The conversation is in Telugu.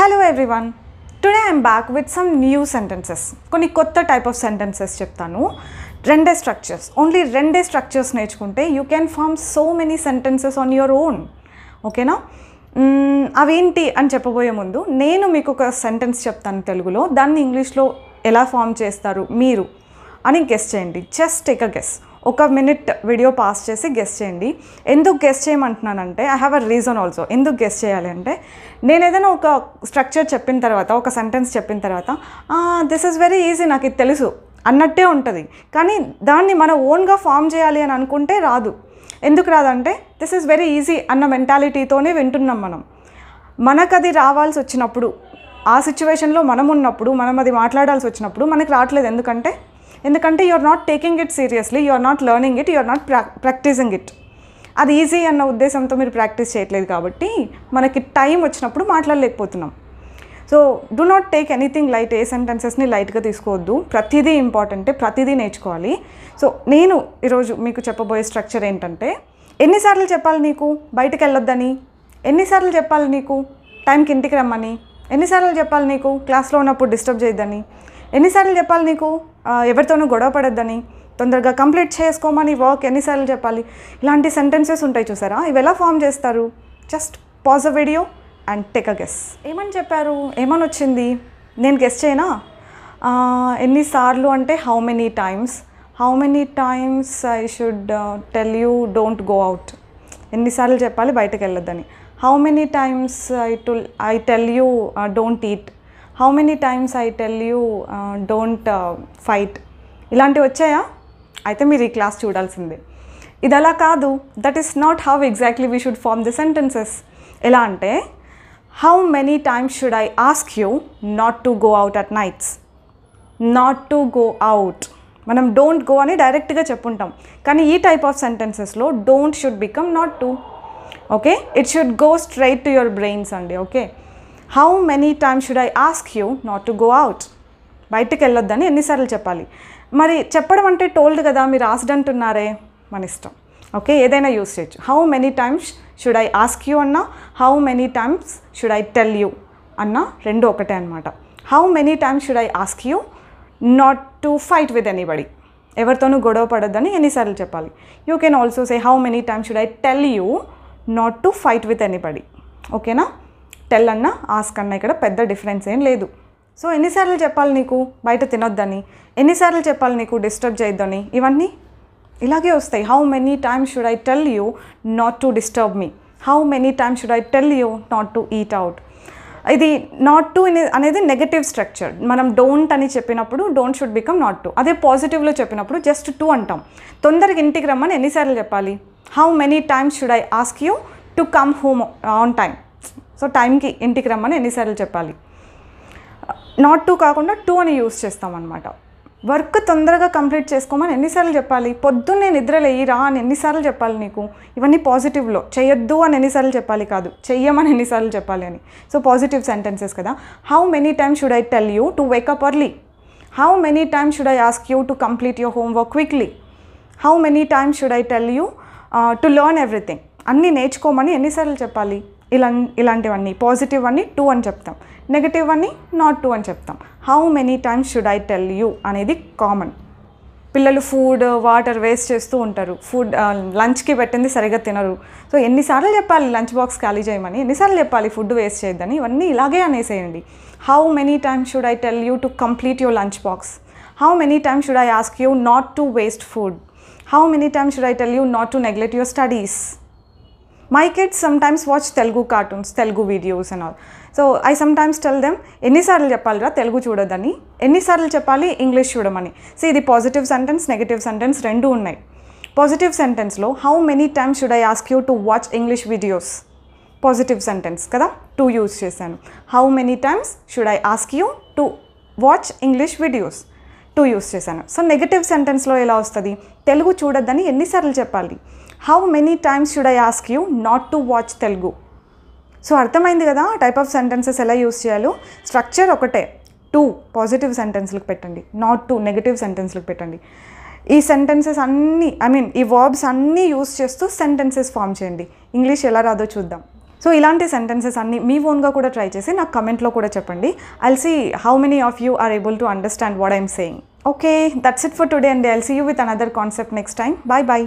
Hello everyone today I'm back with some new sentences కొన్ని కొత్త టైప్ ఆఫ్ సెంటెన్సెస్ చెప్తాను. రెండే స్ట్రక్చర్స్ ఓన్లీ రెండే స్ట్రక్చర్స్ నేర్చుకుంటే you can form so many sentences on your own ఓకేనా అవేంటి అని చెప్పబోయే ముందు నేను మీకు ఒక సెంటెన్స్ చెప్తాను తెలుగులో. దాన్ని ఇంగ్లీష్లో ఎలా ఫామ్ చేస్తారు మీరు అని గెస్ చేయండి. జస్ట్ టేక్ అ గెస్ ఒక మినిట్ వీడియో పాస్ చేసి గెస్ట్ చేయండి. ఎందుకు guest చేయమంటున్నానంటే I have a reason also ఎందుకు గెస్ట్ చేయాలి అంటే నేను ఏదైనా ఒక స్ట్రక్చర్ చెప్పిన తర్వాత ఒక సెంటెన్స్ చెప్పిన తర్వాత దిస్ ఇస్ వెరీ ఈజీ నాకు ఇది తెలుసు అన్నట్టే ఉంటుంది. కానీ దాన్ని మన ఓన్గా ఫామ్ చేయాలి అని అనుకుంటే రాదు. ఎందుకు రాదంటే దిస్ ఇస్ వెరీ ఈజీ అన్న మెంటాలిటీతోనే వింటున్నాం మనం. మనకు అది రావాల్సి వచ్చినప్పుడు ఆ సిచ్యువేషన్లో మనం ఉన్నప్పుడు మనం అది మాట్లాడాల్సి వచ్చినప్పుడు మనకి రావట్లేదు. ఎందుకంటే ఎందుకంటే you are not taking it seriously you are not learning it you are not pra practising it అది ఈజీ అన్న ఉద్దేశంతో మీరు ప్రాక్టీస్ చేయట్లేదు కాబట్టి మనకి టైం వచ్చినప్పుడు మాట్లాడలేకపోతున్నాం. So do not take anything light ఏ సెంటెన్సెస్ని లైట్గా తీసుకోవద్దు. ప్రతిదీ ఇంపార్టెంటే ప్రతిదీ నేర్చుకోవాలి. సో నేను ఈరోజు మీకు చెప్పబోయే స్ట్రక్చర్ ఏంటంటే ఎన్నిసార్లు చెప్పాలి నీకు? బయటకు వెళ్ళొద్దని. ఎన్నిసార్లు చెప్పాలి నీకు? టైంకి ఇంటికి రమ్మని. ఎన్నిసార్లు చెప్పాలి నీకు? క్లాస్లో ఉన్నప్పుడు డిస్టర్బ్ చేయొద్దని. ఎన్నిసార్లు చెప్పాలి నీకు? ఎవరితోనూ గొడవ పడొద్దని తొందరగా కంప్లీట్ చేసుకోమని వర్క్ ఎన్నిసార్లు చెప్పాలి? ఇలాంటి సెంటెన్సెస్ ఉంటాయి చూసారా? ఇవి ఎలా ఫామ్ చేస్తారు? Just pause a video and take a guess. ఏమని చెప్పారు? ఏమని వచ్చింది? నేను గెస్ చేయనా? ఎన్నిసార్లు అంటే how many times? How many times I should tell you don't go out ఎన్నిసార్లు చెప్పాలి బయటకు వెళ్ళొద్దని how many times I to I tell you don't eat. How many times I tell you don't fight ఇలాంటివి వచ్చాయా? అయితే మీరు ఈ క్లాస్ చూడాల్సిందే. ఇది అలా కాదు. That is not how exactly we should form the sentences ఎలా అంటే how many times should I ask you not to go out at nights not to go out మనం డోంట్ గో అని డైరెక్ట్గా చెప్పుంటాం. కానీ ఈ type of సెంటెన్సెస్లో don't should become not to okay it should go straight to your brains అండి. Okay how many times should I ask you not to go out బయటికి వెళ్ళొద్దని ఎన్నిసార్లు చెప్పాలి? మరి చెప్పడం అంటే టోల్డ్ కదా మీరు ఆస్డ్ అంటున్నారే? మన ఇష్టం. ఓకే ఏదైనా యూస్ చేయొచ్చు how many times should I ask you అన్నా? How many times should I tell you అన్న రెండు ఒకటే అనమాట how many times should I ask you not to fight with anybody ఎవరితోనూ గొడవ పడొద్దని ఎన్నిసార్లు చెప్పాలి? You can also say how many times should I tell you not to fight with anybody ఓకేనా టెల్ అన్న ఆస్క్ అన్న ఇక్కడ పెద్ద డిఫరెన్స్ ఏం లేదు. సో ఎన్నిసార్లు చెప్పాలి నీకు? బయట తినొద్దని. ఎన్నిసార్లు చెప్పాలి నీకు డిస్టర్బ్ చేయొద్దని? ఇవన్నీ ఇలాగే వస్తాయి. How many times should I tell you not to disturb me how many times should I tell you not to eat out ఇది నాట్ టు అనేది నెగటివ్ స్ట్రక్చర్ మనం డోంట్ అని చెప్పినప్పుడు don't should become not to అదే పాజిటివ్లో చెప్పినప్పుడు జస్ట్ టు అంటాం. తొందరగా ఇంటికి రమ్మని ఎన్నిసార్లు చెప్పాలి? How many times should I ask you to come home on time so టైంకి ఇంటికి రమ్మని ఎన్నిసార్లు చెప్పాలి. నాట్ టూ కాకుండా టూ అని యూస్ చేస్తామన్నమాట వర్క్ తొందరగా కంప్లీట్ చేసుకోమని ఎన్నిసార్లు చెప్పాలి? పొద్దున్నే నిద్ర లేయిరా అని ఎన్నిసార్లు చెప్పాలి నీకు? ఇవన్నీ పాజిటివ్లో. చేయొద్దు అని ఎన్నిసార్లు చెప్పాలి కాదు. చెయ్యమని ఎన్నిసార్లు చెప్పాలి అని. సో పాజిటివ్ సెంటెన్సెస్ కదా. How many times should I tell you to wake up early how many times should I ask you to complete your homework quickly how many times should I tell you to learn everything అన్నీ నేర్చుకోమని ఎన్నిసార్లు చెప్పాలి? ఇలా ఇలాంటివన్నీ. పాజిటివ్ అన్ని టూ అని చెప్తాం. నెగటివ్ అని నాట్ టూ అని చెప్తాం. How many times should I tell you అనేది కామన్. పిల్లలు ఫుడ్ వాటర్ వేస్ట్ చేస్తూ ఉంటారు. ఫుడ్ లంచ్కి పెట్టింది సరిగ్గా తినరు. సో ఎన్నిసార్లు చెప్పాలి లంచ్ బాక్స్ ఖాళీ చేయమని? ఎన్నిసార్లు చెప్పాలి ఫుడ్ వేస్ట్ చేయొద్దని? ఇవన్నీ ఇలాగే అనేసేయండి. How many times should I tell you to complete your lunch box? How many times should I ask you not to waste food how many times should I tell you not to neglect your studies my kids sometimes watch Telugu cartoons Telugu videos and all so I sometimes tell them ఎన్నిసార్లు చెప్పాలిరా తెలుగు చూడొద్దని? ఎన్నిసార్లు చెప్పాలి ఇంగ్లీష్ చూడమని? సో ఇది పాజిటివ్ సెంటెన్స్ నెగిటివ్ సెంటెన్స్ రెండు ఉన్నాయి. Positive సెంటెన్స్లో how many times should I ask you to watch English videos positive sentence కదా? టూ యూస్ చేశాను. How many times should I ask you to watch English videos to use చేశాను. సో నెగటివ్ సెంటెన్స్లో ఎలా వస్తుంది? తెలుగు చూడొద్దని ఎన్నిసార్లు చెప్పాలి? How many times should I ask you not to watch Telugu so అర్థమైంది కదా టైప్ ఆఫ్ సెంటెన్సెస్ ఎలా యూస్ చేయాలో? స్ట్రక్చర్ ఒకటే. టూ పాజిటివ్ సెంటెన్స్లకు పెట్టండి. నాట్ టూ నెగిటివ్ సెంటెన్స్లకు పెట్టండి. ఈ సెంటెన్సెస్ అన్నీ ఐ మీన్ ఈ వర్బ్స్ అన్నీ యూస్ చేస్తూ సెంటెన్సెస్ ఫామ్ చేయండి. ఇంగ్లీష్ ఎలా రాదో చూద్దాం. సో ఇలాంటి సెంటెన్సెస్ అన్ని మీ ఓన్గా కూడా ట్రై చేసి నాకు కమెంట్లో కూడా చెప్పండి. I'll see how many of you are able to understand what I'm saying okay that's it for today and I'll see you with another concept next time bye bye